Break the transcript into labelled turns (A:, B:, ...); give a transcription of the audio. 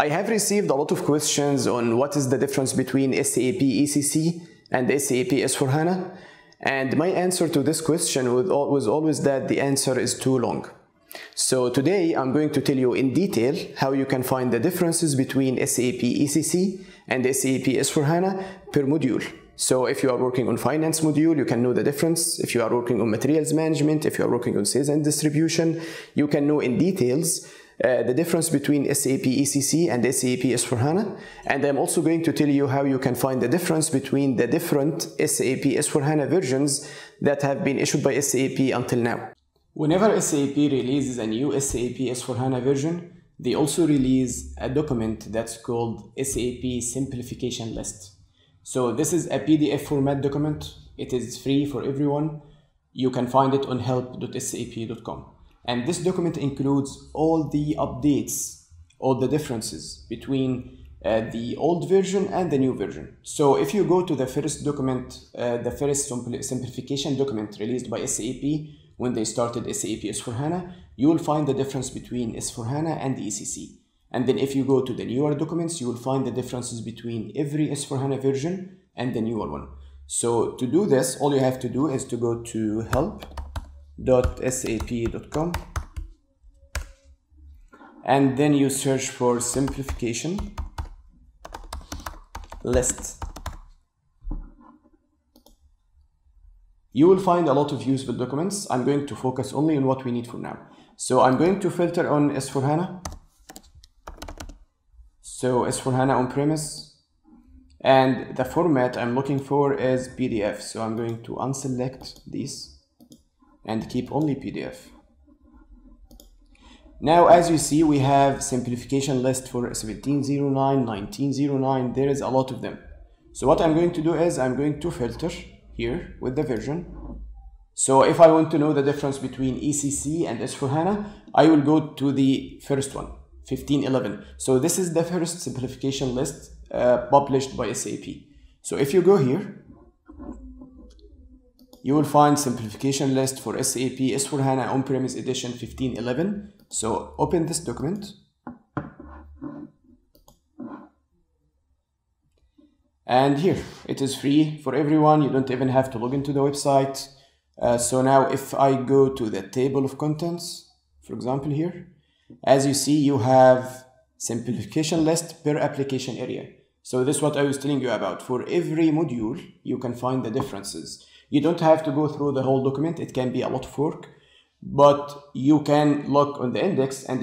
A: I have received a lot of questions on what is the difference between SAP ECC and SAP S4HANA. And my answer to this question was always that the answer is too long. So today I'm going to tell you in detail how you can find the differences between SAP ECC and SAP S4HANA per module. So if you are working on finance module, you can know the difference. If you are working on materials management, if you are working on sales and distribution, you can know in details uh, the difference between SAP ECC and SAP S4HANA. And I'm also going to tell you how you can find the difference between the different SAP S4HANA versions that have been issued by SAP until now. Whenever SAP releases a new SAP S4HANA version, they also release a document that's called SAP Simplification List. So this is a PDF format document. It is free for everyone. You can find it on help.sap.com. And this document includes all the updates, all the differences between uh, the old version and the new version. So if you go to the first document, uh, the first simplification document released by SAP when they started SAP S4HANA, you will find the difference between S4HANA and the ECC. And then if you go to the newer documents, you will find the differences between every S4HANA version and the newer one. So to do this, all you have to do is to go to help.sap.com and then you search for simplification list. You will find a lot of useful documents. I'm going to focus only on what we need for now. So I'm going to filter on S4HANA. So S4HANA on-premise. And the format I'm looking for is PDF. So I'm going to unselect this and keep only PDF. Now, as you see, we have simplification list for 1709, 1909. There is a lot of them. So what I'm going to do is I'm going to filter here with the version. So if I want to know the difference between ECC and S4HANA, I will go to the first one, 1511. So this is the first simplification list uh, published by SAP. So if you go here, you will find simplification list for SAP S4HANA On-Premise Edition 1511. So open this document. And here, it is free for everyone. You don't even have to log into the website. Uh, so now if I go to the table of contents, for example here, as you see, you have simplification list per application area. So this is what I was telling you about. For every module, you can find the differences. You don't have to go through the whole document. It can be a lot of work, but you can look on the index and